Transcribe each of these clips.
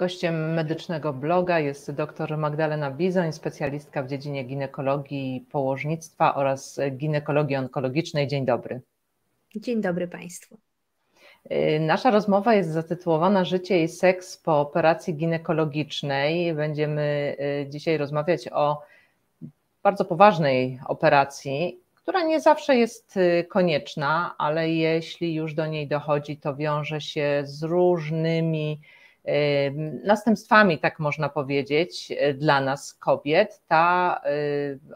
Gościem medycznego bloga jest dr Magdalena Bizoń, specjalistka w dziedzinie ginekologii i położnictwa oraz ginekologii onkologicznej. Dzień dobry. Dzień dobry Państwu. Y, nasza rozmowa jest zatytułowana Życie i seks po operacji ginekologicznej. Będziemy y, dzisiaj rozmawiać o bardzo poważnej operacji, która nie zawsze jest y, konieczna, ale jeśli już do niej dochodzi, to wiąże się z różnymi następstwami, tak można powiedzieć, dla nas kobiet. Ta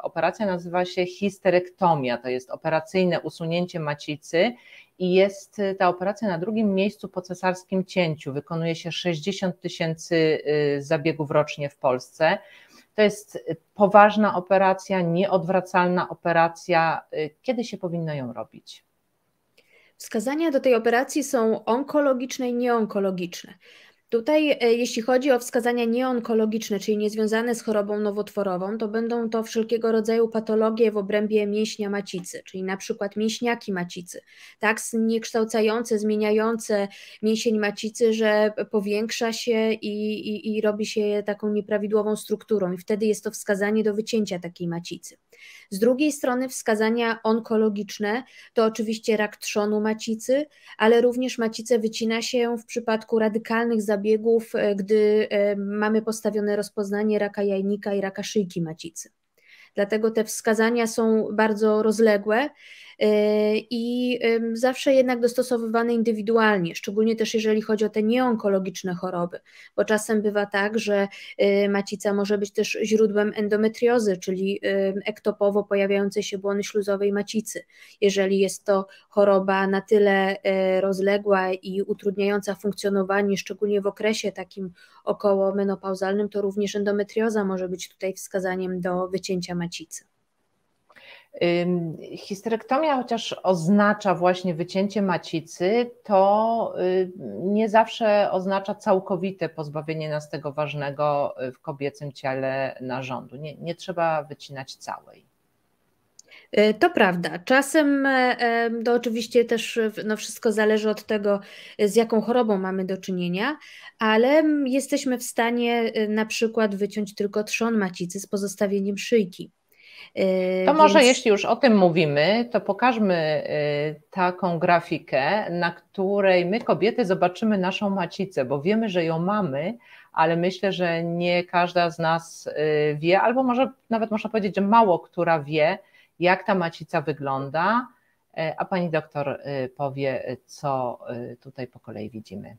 operacja nazywa się histerektomia, to jest operacyjne usunięcie macicy i jest ta operacja na drugim miejscu po cesarskim cięciu. Wykonuje się 60 tysięcy zabiegów rocznie w Polsce. To jest poważna operacja, nieodwracalna operacja. Kiedy się powinno ją robić? Wskazania do tej operacji są onkologiczne i nieonkologiczne. Tutaj, e, jeśli chodzi o wskazania nieonkologiczne, czyli niezwiązane z chorobą nowotworową, to będą to wszelkiego rodzaju patologie w obrębie mięśnia macicy, czyli na przykład mięśniaki macicy, tak niekształcające, zmieniające mięsień macicy, że powiększa się i, i, i robi się taką nieprawidłową strukturą i wtedy jest to wskazanie do wycięcia takiej macicy. Z drugiej strony wskazania onkologiczne to oczywiście rak trzonu macicy, ale również macicę wycina się w przypadku radykalnych zabiegów, e, gdy e, mamy postawione rozpoznanie raka jajnika i raka szyjki macicy. Dlatego te wskazania są bardzo rozległe i zawsze jednak dostosowywane indywidualnie, szczególnie też jeżeli chodzi o te nieonkologiczne choroby, bo czasem bywa tak, że e, macica może być też źródłem endometriozy, czyli ektopowo pojawiającej się błony śluzowej macicy. Jeżeli jest to choroba na tyle e, rozległa i utrudniająca funkcjonowanie, szczególnie w okresie takim około menopauzalnym, to również endometrioza może być tutaj wskazaniem do wycięcia macicy. Histerektomia, chociaż oznacza właśnie wycięcie macicy, to y, nie zawsze oznacza całkowite pozbawienie nas tego ważnego y, w kobiecym ciele narządu. Nie, nie trzeba wycinać całej. Y, to prawda. Czasem e, e, to oczywiście też no wszystko zależy od tego, z jaką chorobą mamy do czynienia, ale jesteśmy w stanie na przykład wyciąć tylko trzon macicy z pozostawieniem szyjki. To Więc... może jeśli już o tym mówimy, to pokażmy y, taką grafikę, na której my kobiety zobaczymy naszą macicę, bo wiemy, że ją mamy, ale myślę, że nie każda z nas y, wie, albo może nawet można powiedzieć, że mało która wie, jak ta macica wygląda, y, a pani doktor powie, co tutaj po kolei widzimy.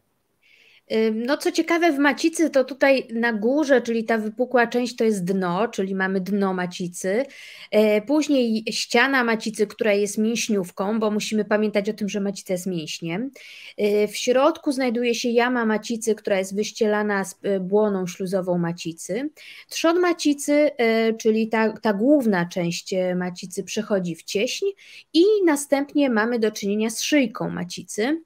No co ciekawe w macicy to tutaj na górze, czyli ta wypukła część to jest dno, czyli mamy dno macicy. E, później ściana macicy, która jest mięśniówką, bo musimy pamiętać o tym, że macica jest mięśniem. E, w środku znajduje się jama macicy, która jest wyścielana z e, błoną śluzową macicy. Trzon macicy, czyli ta, ta główna część macicy przechodzi w cieśń i następnie mamy do czynienia z szyjką macicy.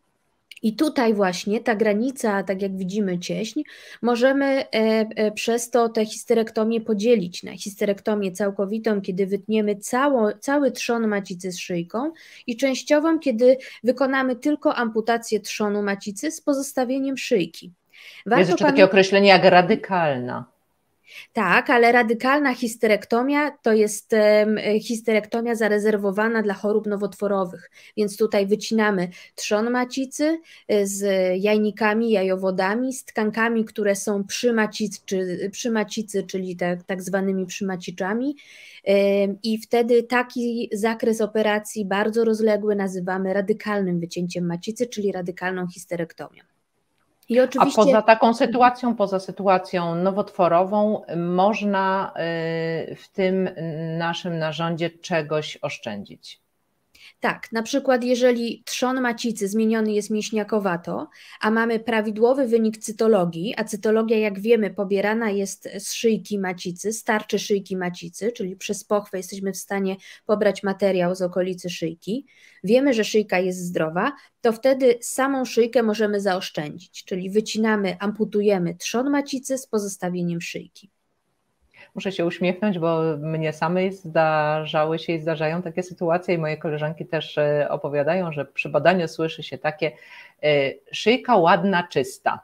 I tutaj właśnie ta granica, tak jak widzimy cieśń, możemy e, e, przez to tę histerektomię podzielić na histerektomię całkowitą, kiedy wytniemy cało, cały trzon macicy z szyjką i częściową, kiedy wykonamy tylko amputację trzonu macicy z pozostawieniem szyjki. Warto Jest jeszcze takie określenie jak radykalna. Tak, ale radykalna histerektomia to jest histerektomia zarezerwowana dla chorób nowotworowych, więc tutaj wycinamy trzon macicy e, z jajnikami, jajowodami, z tkankami, które są przy macicy, przy macicy czyli tak, tak zwanymi przymaciczami i wtedy taki zakres operacji bardzo rozległy nazywamy radykalnym wycięciem macicy, czyli radykalną histerektomią. Oczywiście... A poza taką sytuacją, poza sytuacją nowotworową, można y, w tym naszym narządzie czegoś oszczędzić. Tak, na przykład jeżeli trzon macicy zmieniony jest mięśniakowato, a mamy prawidłowy wynik cytologii, a cytologia jak wiemy pobierana jest z szyjki macicy, starczy szyjki macicy, czyli przez pochwę jesteśmy w stanie pobrać materiał z okolicy szyjki, wiemy, że szyjka jest zdrowa, to wtedy samą szyjkę możemy zaoszczędzić, czyli wycinamy, amputujemy trzon macicy z pozostawieniem szyjki muszę się uśmiechnąć, bo mnie samej zdarzały się i zdarzają takie sytuacje i moje koleżanki też e, opowiadają, że przy badaniu słyszy się takie e, szyjka ładna, czysta.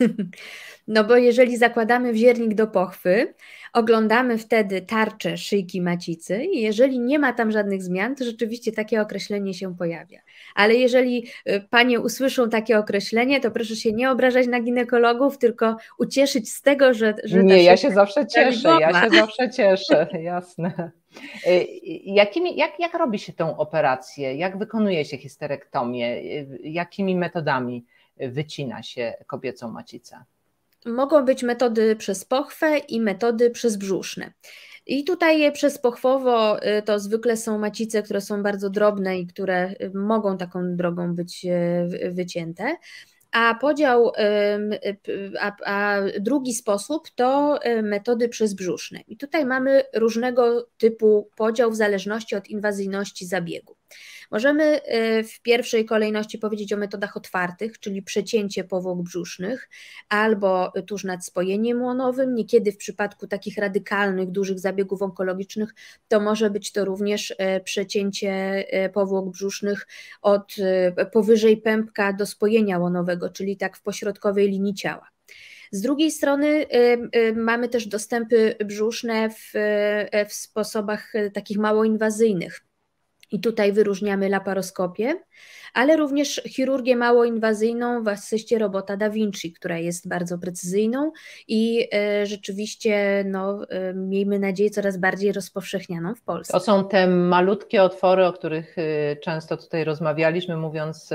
No bo jeżeli zakładamy wziernik do pochwy, oglądamy wtedy tarczę szyjki macicy i jeżeli nie ma tam żadnych zmian, to rzeczywiście takie określenie się pojawia. Ale jeżeli y, panie usłyszą takie określenie, to proszę się nie obrażać na ginekologów, tylko ucieszyć z tego, że. że nie, ja się zawsze cieszę, ja się zawsze cieszę, jasne. Y, jakimi, jak, jak robi się tę operację? Jak wykonuje się histerektomię? Y, jakimi metodami wycina się kobiecą macicę? Mogą być metody przez pochwę i metody przez brzuszne. I tutaj przez pochwowo y, to zwykle są macice, które są bardzo drobne i które y, mogą taką drogą być y, wycięte. A podział, a, a, drugi sposób to metody przezbrzuszne. I tutaj mamy różnego typu podział w zależności od inwazyjności zabiegu. Możemy y, w pierwszej kolejności powiedzieć o metodach otwartych, czyli przecięcie powłok brzusznych albo tuż nad spojeniem łonowym. Niekiedy w przypadku takich radykalnych, dużych zabiegów onkologicznych to może być to również y, przecięcie y, powłok brzusznych od powyżej pępka do spojenia łonowego, czyli tak w pośrodkowej linii ciała. Z drugiej strony mamy też dostępy brzuszne w, w sposobach takich mało inwazyjnych. I tutaj wyróżniamy laparoskopię, ale również chirurgię małoinwazyjną w asyście robota Da Vinci, która jest bardzo precyzyjną i e, rzeczywiście, no, e, miejmy nadzieję, coraz bardziej rozpowszechnianą w Polsce. To są te malutkie otwory, o których e, często tutaj rozmawialiśmy, mówiąc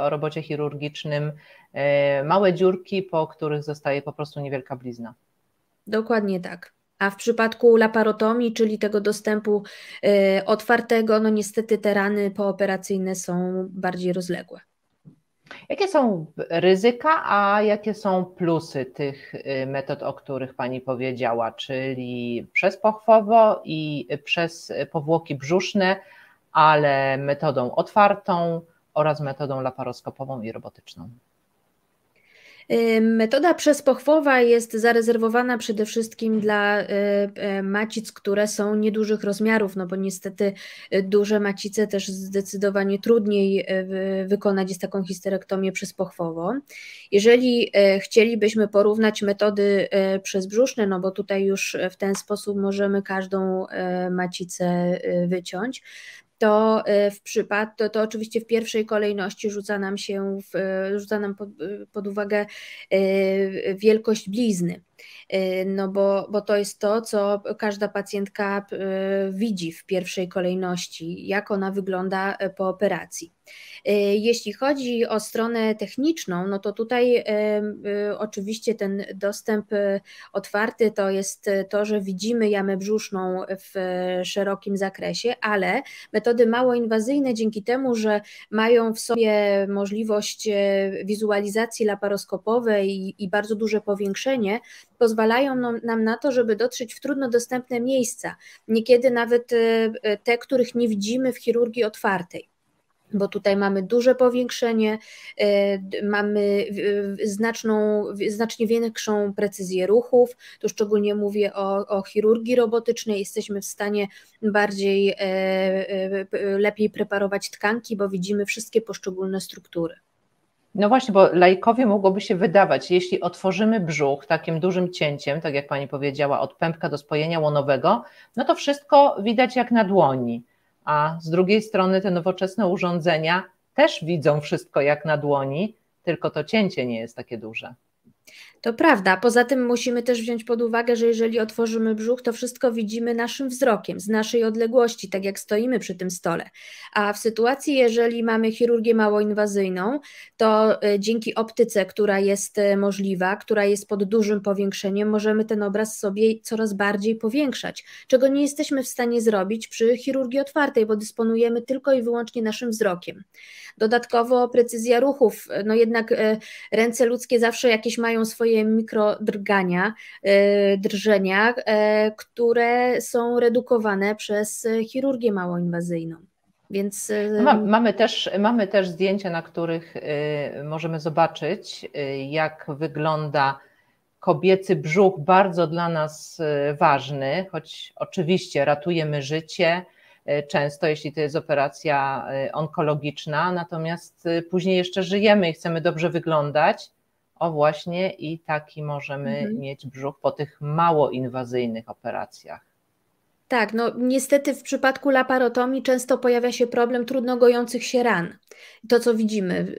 o robocie chirurgicznym, małe dziurki, po których zostaje po prostu niewielka blizna. Dokładnie tak. A w przypadku laparotomii, czyli tego dostępu y, otwartego, no niestety te rany pooperacyjne są bardziej rozległe. Jakie są ryzyka, a jakie są plusy tych y, metod, o których Pani powiedziała, czyli przez pochwowo i przez powłoki brzuszne, ale metodą otwartą oraz metodą laparoskopową i robotyczną? Metoda przespochwowa jest zarezerwowana przede wszystkim dla y, y, macic, które są niedużych rozmiarów, no bo niestety y, duże macice też zdecydowanie trudniej wykonać jest taką histerektomię przespochwowo. Jeżeli chcielibyśmy porównać metody przezbrzuszne, no bo tutaj już w ten sposób możemy każdą macicę wyciąć, to e, w przypadku, to, to oczywiście w pierwszej kolejności rzuca nam się, w, rzuca nam pod, pod uwagę wielkość blizny. Y, no bo, bo to jest to, co każda pacjentka y, widzi w pierwszej kolejności, jak ona wygląda y, po operacji. Jeśli chodzi o stronę techniczną, no to tutaj oczywiście ten dostęp otwarty to jest to, że widzimy jamę brzuszną w szerokim zakresie, ale metody mało inwazyjne dzięki temu, że mają w sobie możliwość wizualizacji laparoskopowej i, i bardzo duże powiększenie, pozwalają nam na to, żeby dotrzeć w trudno dostępne miejsca, niekiedy nawet e, e, te, których nie widzimy w chirurgii otwartej. Bo tutaj mamy duże powiększenie, e, mamy znaczną, znacznie większą precyzję ruchów, tu szczególnie mówię o, o chirurgii robotycznej, jesteśmy w stanie bardziej, lepiej preparować tkanki, bo widzimy wszystkie poszczególne struktury. No właśnie, bo lajkowi mogłoby się wydawać, jeśli otworzymy brzuch takim dużym cięciem, tak jak pani powiedziała, od pępka do spojenia łonowego, no to wszystko widać jak na dłoni. A z drugiej strony te nowoczesne urządzenia też widzą wszystko jak na dłoni, tylko to cięcie nie jest takie duże. To prawda. Poza tym musimy też wziąć pod uwagę, że jeżeli otworzymy brzuch, to wszystko widzimy naszym wzrokiem, z naszej odległości, tak jak stoimy przy tym stole. A w sytuacji, jeżeli mamy chirurgię małoinwazyjną, to e, dzięki optyce, która jest e, możliwa, która jest pod dużym powiększeniem, możemy ten obraz sobie coraz bardziej powiększać, czego nie jesteśmy w stanie zrobić przy chirurgii otwartej, bo dysponujemy tylko i wyłącznie naszym wzrokiem. Dodatkowo precyzja ruchów, no jednak e, ręce ludzkie zawsze jakieś mają swoje mikrodrgania, e, drżenia, e, które są redukowane przez chirurgię małoinwazyjną. Więc... No, mamy, też, mamy też zdjęcia, na których możemy zobaczyć, jak wygląda kobiecy brzuch, bardzo dla nas ważny, choć oczywiście ratujemy życie, E, często, jeśli to jest operacja e, onkologiczna, natomiast e, później jeszcze żyjemy i chcemy dobrze wyglądać. O właśnie i taki możemy mhm. mieć brzuch po tych mało inwazyjnych operacjach. Tak, no niestety w przypadku laparotomii często pojawia się problem trudno gojących się ran. To, co widzimy,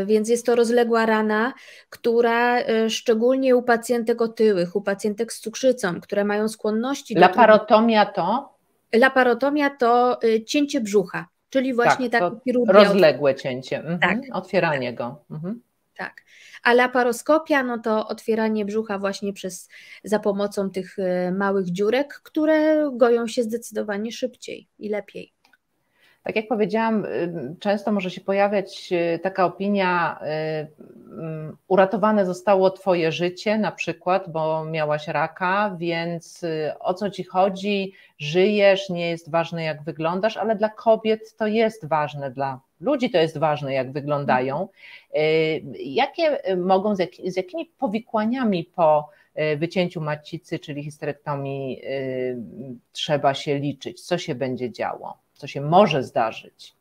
yy, więc jest to rozległa rana, która yy, szczególnie u pacjentek otyłych, u pacjentek z cukrzycą, które mają skłonności do... Laparotomia to? Laparotomia to yy, cięcie brzucha, czyli właśnie tak, takie Rozległe cięcie, mhm. tak. otwieranie go. Mhm. Tak. A laparoskopia, no to otwieranie brzucha właśnie przez, za pomocą tych y, małych dziurek, które goją się zdecydowanie szybciej i lepiej. Tak jak powiedziałam, y, często może się pojawiać y, taka opinia, mm, uratowane zostało Twoje życie, na przykład, bo miałaś raka, więc o co Ci chodzi, żyjesz, nie jest ważne jak wyglądasz, ale dla kobiet to jest ważne, dla ludzi to jest ważne, jak wyglądają. Jakie mogą, z, jak, z jakimi powikłaniami po wycięciu macicy, czyli histerektomii, trzeba się liczyć? Co się będzie działo? co się może zdarzyć.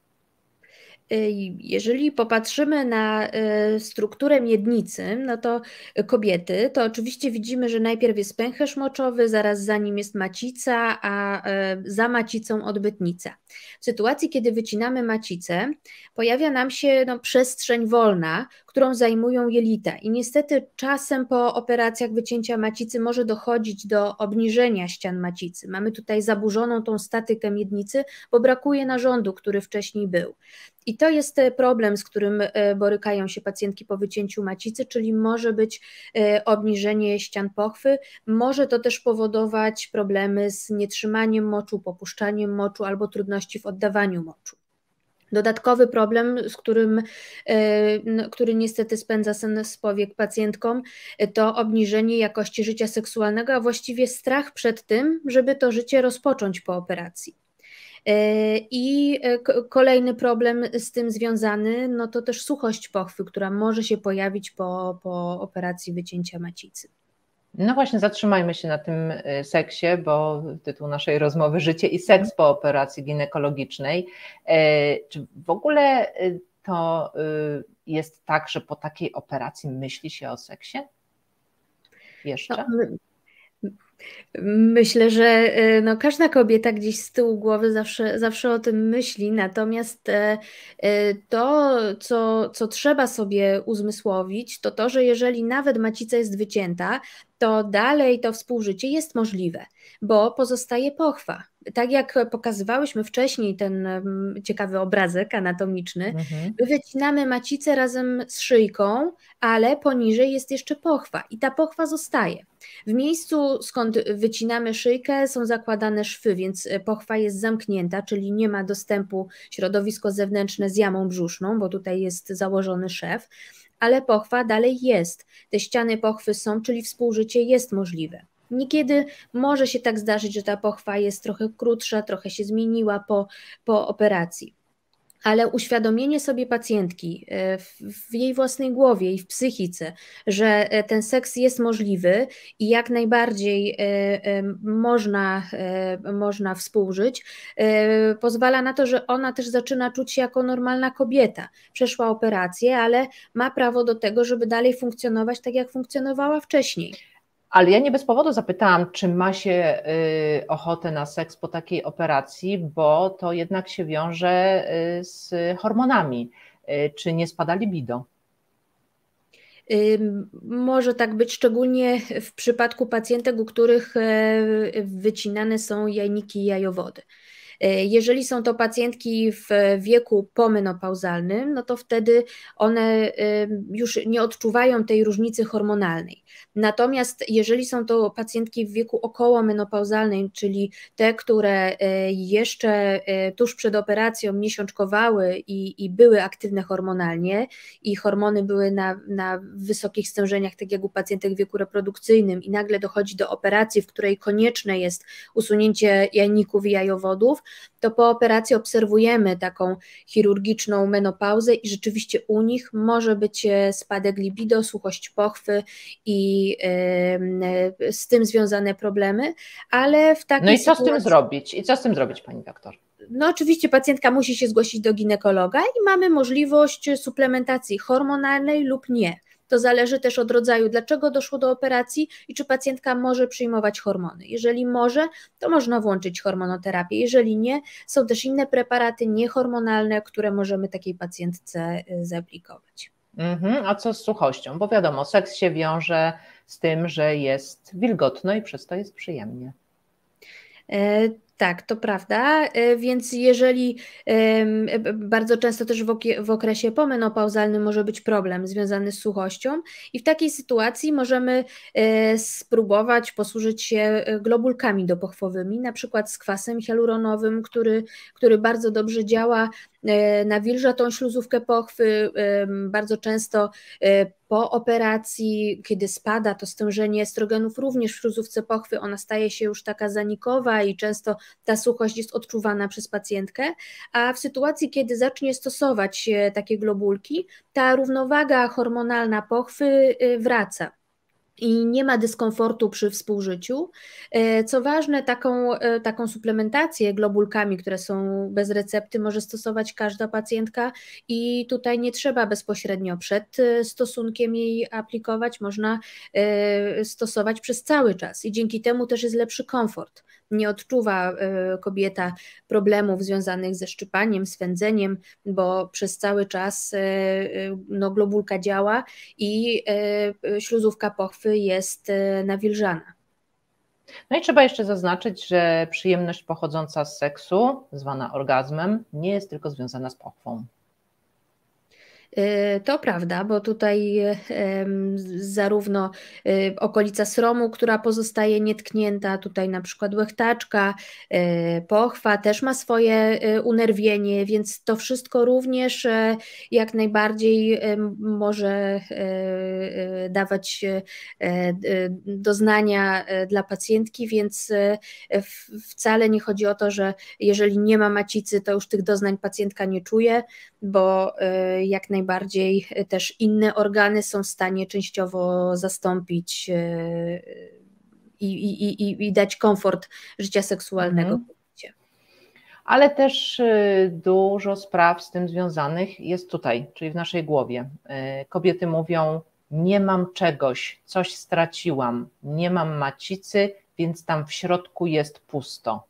Y, jeżeli popatrzymy na y, strukturę miednicy, no to kobiety, to oczywiście widzimy, że najpierw jest pęcherz moczowy, zaraz za nim jest macica, a y, za macicą odbytnica. W sytuacji, kiedy wycinamy macicę, pojawia nam się no, przestrzeń wolna, którą zajmują jelita i niestety czasem po operacjach wycięcia macicy może dochodzić do obniżenia ścian macicy. Mamy tutaj zaburzoną tą statykę miednicy, bo brakuje narządu, który wcześniej był. I to jest e, problem, z którym e, borykają się pacjentki po wycięciu macicy, czyli może być e, obniżenie ścian pochwy, może to też powodować problemy z nietrzymaniem moczu, popuszczaniem moczu albo trudności w oddawaniu moczu. Dodatkowy problem, z którym, który niestety spędza sen z powiek pacjentkom, to obniżenie jakości życia seksualnego, a właściwie strach przed tym, żeby to życie rozpocząć po operacji. E, I e, kolejny problem z tym związany, no to też suchość pochwy, która może się pojawić po, po operacji wycięcia macicy. No właśnie, zatrzymajmy się na tym e, seksie, bo tytuł naszej rozmowy Życie i seks po operacji ginekologicznej. Czy w ogóle to jest tak, że po takiej operacji myśli się o seksie? Jeszcze? No, Myślę, że e, no, każda kobieta gdzieś z tyłu głowy zawsze, zawsze o tym myśli, natomiast e, e, to, co, co trzeba sobie uzmysłowić, to to, że jeżeli nawet macica jest wycięta, to dalej to współżycie jest możliwe, bo pozostaje pochwa. Tak jak pokazywałyśmy wcześniej ten ciekawy obrazek anatomiczny, mhm. wycinamy macicę razem z szyjką, ale poniżej jest jeszcze pochwa i ta pochwa zostaje. W miejscu, skąd wycinamy szyjkę, są zakładane szwy, więc pochwa jest zamknięta, czyli nie ma dostępu środowisko zewnętrzne z jamą brzuszną, bo tutaj jest założony szef ale pochwa dalej jest. Te ściany pochwy są, czyli współżycie jest możliwe. Niekiedy może się tak zdarzyć, że ta pochwa jest trochę krótsza, trochę się zmieniła po, po operacji ale uświadomienie sobie pacjentki e, w, jej własnej głowie i w psychice, że e, ten seks jest możliwy i jak najbardziej e, można, można współżyć, pozwala na to, że ona też zaczyna czuć się jako normalna kobieta. Przeszła operację, ale ma prawo do tego, żeby dalej funkcjonować tak, jak funkcjonowała wcześniej. Ale ja nie bez powodu zapytałam, czy ma się y, ochotę na seks po takiej operacji, bo to jednak się wiąże y, z hormonami. Y, czy nie spada libido? Może tak być, szczególnie w przypadku pacjentek, u których e, wycinane są jajniki i jajowody. E, jeżeli są to pacjentki w wieku pomenopauzalnym, no to wtedy one już nie odczuwają tej różnicy hormonalnej. Natomiast jeżeli są to pacjentki w wieku około menopauzalnym, czyli te, które e, jeszcze e, tuż przed operacją miesiączkowały i, i były aktywne hormonalnie i hormony były na, na wysokich stężeniach, tak jak u pacjentek w wieku reprodukcyjnym i nagle dochodzi do operacji, w której konieczne jest usunięcie jajników i jajowodów, to po operacji obserwujemy taką chirurgiczną menopauzę i rzeczywiście u nich może być e, spadek libido, suchość pochwy i z tym związane problemy, ale w takiej No i co sytuacji... z tym zrobić? I co z tym zrobić, pani doktor? No oczywiście pacjentka musi się zgłosić do ginekologa i mamy możliwość suplementacji hormonalnej lub nie. To zależy też od rodzaju, dlaczego doszło do operacji i czy pacjentka może przyjmować hormony. Jeżeli może, to można włączyć hormonoterapię. Jeżeli nie, są też inne preparaty niehormonalne, które możemy takiej pacjentce y, zaaplikować. Mhm, a co z suchością? Bo wiadomo, seks się wiąże z tym, że jest wilgotno i przez to jest przyjemnie. E, tak, to prawda. E, więc jeżeli bardzo często też w okresie pomenopauzalnym może być problem związany z suchością, i w takiej sytuacji możemy e, spróbować posłużyć się globulkami dopochwowymi, na przykład z kwasem hialuronowym, który, który bardzo dobrze działa nawilża tą śluzówkę pochwy. Bardzo często po operacji, kiedy spada to stężenie estrogenów również w śluzówce pochwy, ona staje się już taka zanikowa i często ta suchość jest odczuwana przez pacjentkę, a w sytuacji, kiedy zacznie stosować takie globulki, ta równowaga hormonalna pochwy y, wraca i nie ma dyskomfortu przy współżyciu. E, co ważne, taką, e, taką suplementację globulkami, które są bez recepty, może stosować każda pacjentka i tutaj nie trzeba bezpośrednio przed e, stosunkiem jej aplikować, można stosować przez cały czas i dzięki temu też jest lepszy komfort nie odczuwa e, kobieta problemów związanych ze szczypaniem, swędzeniem, bo przez cały czas e, e, no, globulka działa i śluzówka pochwy jest nawilżana. No i trzeba jeszcze zaznaczyć, że przyjemność pochodząca z seksu, zwana orgazmem, nie jest tylko związana z pochwą. Y, to prawda, bo tutaj zarówno y, okolica sromu, która pozostaje nietknięta, tutaj na przykład łechtaczka, y, pochwa też ma swoje unerwienie, więc to wszystko również e, jak najbardziej może e, dawać e, doznania dla pacjentki, więc wcale nie chodzi o to, że jeżeli nie ma macicy, to już tych doznań pacjentka nie czuje, bo jak najbardziej najbardziej też inne organy są w stanie częściowo zastąpić e, i, i, i, i dać komfort życia seksualnego. Mhm. Ale też e, dużo spraw z tym związanych jest tutaj, czyli w naszej głowie. E, kobiety mówią: Nie mam czegoś, coś straciłam, nie mam macicy, więc tam w środku jest pusto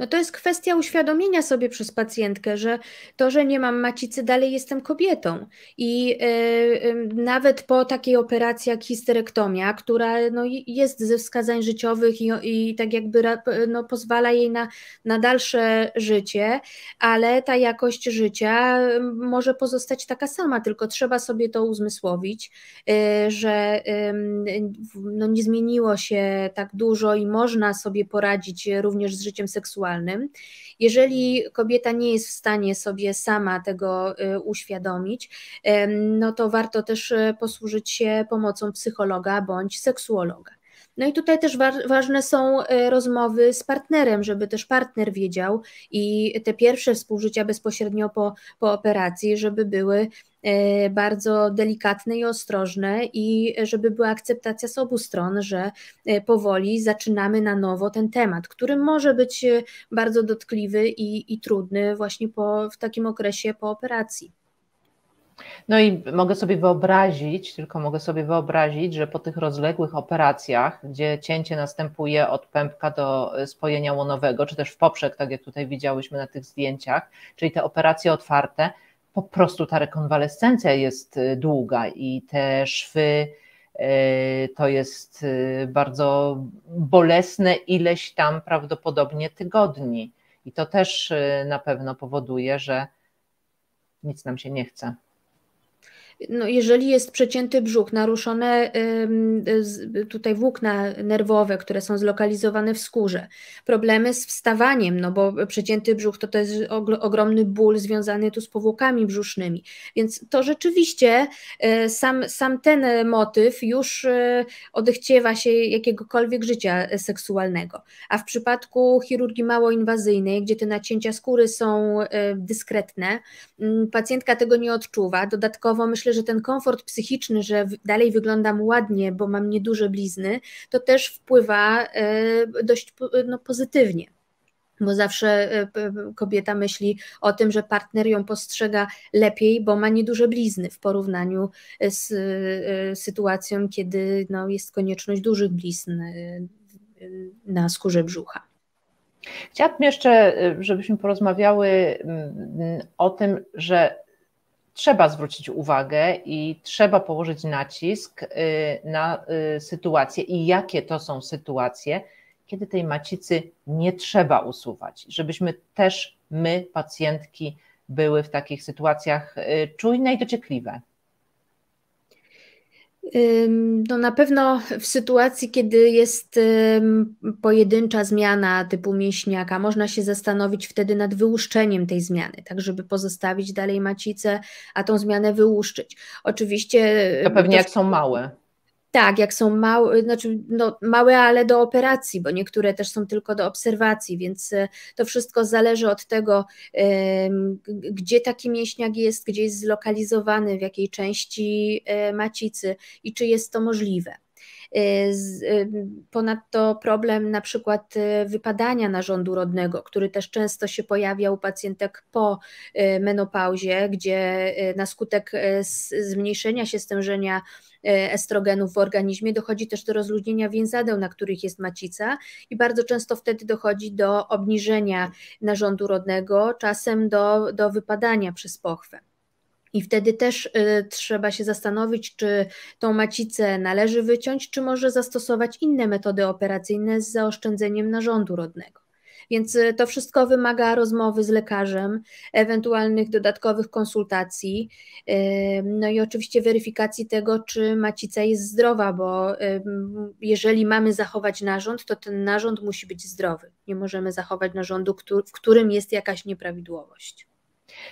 no to jest kwestia uświadomienia sobie przez pacjentkę, że to, że nie mam macicy, dalej jestem kobietą. I yy, nawet po takiej operacji jak histerektomia, która no, jest ze wskazań życiowych i, i tak jakby no, pozwala jej na, na dalsze życie, ale ta jakość życia może pozostać taka sama, tylko trzeba sobie to uzmysłowić, yy, że no, nie zmieniło się tak dużo i można sobie poradzić również z życiem seksualnym seksualnym. Jeżeli kobieta nie jest w stanie sobie sama tego y, uświadomić, no to warto też y, posłużyć się pomocą psychologa bądź seksuologa. No i tutaj też wa ważne są y, rozmowy z partnerem, żeby też partner wiedział i te pierwsze współżycia bezpośrednio po, po operacji, żeby były E, bardzo delikatne i ostrożne i żeby była akceptacja z obu stron, że e, powoli zaczynamy na nowo ten temat, który może być e, bardzo dotkliwy i, i trudny właśnie po, w takim okresie po operacji. No i mogę sobie wyobrazić, tylko mogę sobie wyobrazić, że po tych rozległych operacjach, gdzie cięcie następuje od pępka do spojenia łonowego, czy też w poprzek, tak jak tutaj widziałyśmy na tych zdjęciach, czyli te operacje otwarte, po prostu ta rekonwalescencja jest y, długa i te szwy y, to jest bardzo bolesne ileś tam prawdopodobnie tygodni. I to też na pewno powoduje, że nic nam się nie chce no jeżeli jest przecięty brzuch, naruszone tutaj włókna nerwowe, które są zlokalizowane w skórze, problemy z wstawaniem, no bo przecięty brzuch to, to jest ogromny ból związany tu z powłokami brzusznymi, więc to rzeczywiście e, sam, sam ten motyw już e, odechciewa się jakiegokolwiek życia seksualnego, a w przypadku chirurgii małoinwazyjnej, gdzie te nacięcia skóry są e, dyskretne, pacjentka tego nie odczuwa, dodatkowo myślę, myślę, że ten komfort psychiczny, że dalej wyglądam ładnie, bo mam nieduże blizny, to też wpływa e, dość no, pozytywnie. bo zawsze e, kobieta myśli o tym, że partner ją postrzega lepiej, bo ma nieduże blizny w porównaniu z e, sytuacją, kiedy no, jest konieczność dużych blizn na skórze brzucha. Chciałabym jeszcze, żebyśmy porozmawiały mm, o tym, że trzeba zwrócić uwagę i trzeba położyć nacisk na sytuacje i jakie to są sytuacje, kiedy tej macicy nie trzeba usuwać, żebyśmy też my, pacjentki, były w takich sytuacjach y, czujne i dociekliwe. No na pewno w sytuacji, kiedy jest pojedyncza zmiana typu mięśniaka, można się zastanowić wtedy nad wyłuszczeniem tej zmiany, tak żeby pozostawić dalej macicę, a tą zmianę wyłuszczyć. Oczywiście. To pewnie to... jak są małe. Tak, jak są małe, znaczy no, małe, ale do operacji, bo niektóre też są tylko do obserwacji, więc e, to wszystko zależy od tego, gdzie taki mięśniak jest, gdzie jest zlokalizowany, w jakiej części e, macicy i czy jest to możliwe. E, ponadto problem na przykład wypadania narządu rodnego, który też często się pojawia u pacjentek po menopauzie, gdzie na skutek zmniejszenia się stężenia estrogenów w organizmie, dochodzi też do rozluźnienia więzadeł, na których jest macica i bardzo często wtedy dochodzi do obniżenia narządu rodnego, czasem do, do wypadania przez pochwę. I wtedy też y, trzeba się zastanowić, czy tą macicę należy wyciąć, czy może zastosować inne metody operacyjne z zaoszczędzeniem narządu rodnego. Więc y, to wszystko wymaga rozmowy z lekarzem, ewentualnych dodatkowych konsultacji, y, no i oczywiście weryfikacji tego, czy macica jest zdrowa, bo y, jeżeli mamy zachować narząd, to ten narząd musi być zdrowy. Nie możemy zachować narządu, w którym jest jakaś nieprawidłowość.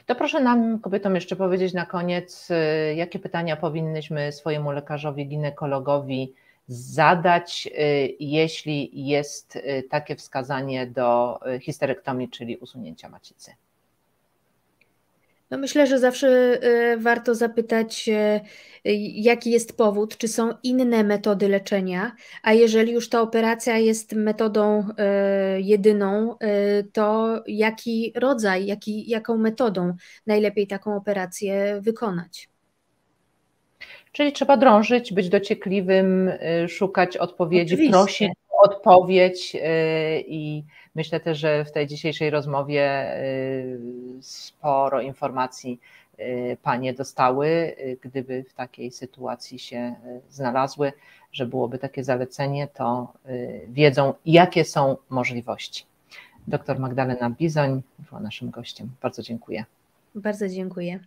To proszę nam, kobietom, jeszcze powiedzieć na koniec, jakie pytania powinnyśmy swojemu lekarzowi, ginekologowi zadać, y, jeśli jest y, takie wskazanie do y, histerektomii, czyli usunięcia macicy? No myślę, że zawsze warto zapytać, jaki jest powód, czy są inne metody leczenia, a jeżeli już ta operacja jest metodą jedyną, to jaki rodzaj, jaki, jaką metodą najlepiej taką operację wykonać? Czyli trzeba drążyć, być dociekliwym, y, szukać odpowiedzi, Oczywiście. prosić odpowiedź y, i myślę też, że w tej dzisiejszej rozmowie y, sporo informacji panie dostały, gdyby w takiej sytuacji się znalazły, że byłoby takie zalecenie, to wiedzą, jakie są możliwości. Doktor Magdalena Bizoń była naszym gościem. Bardzo dziękuję. Bardzo dziękuję.